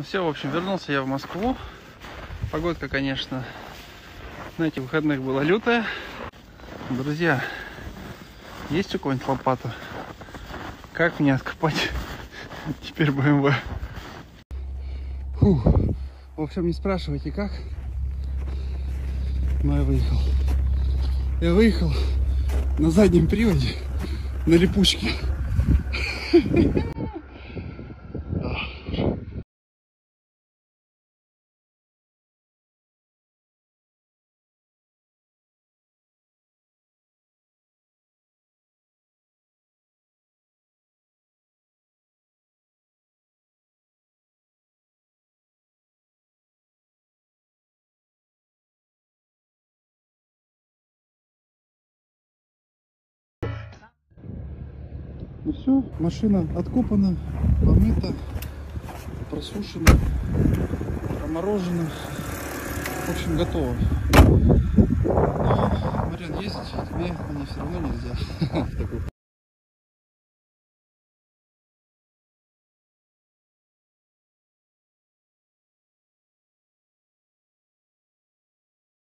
Ну все, в общем, вернулся я в Москву. Погодка, конечно, на этих выходных была лютая. Друзья, есть у кого-нибудь лопата? Как мне откопать теперь БМВ? Фух. В общем, не спрашивайте как. Но я выехал. Я выехал на заднем приводе на липучке. Ну все, машина откопана, помыта, просушена, проморожена. В общем, готово. Но, Марин, ездить мне на ней все равно нельзя в такой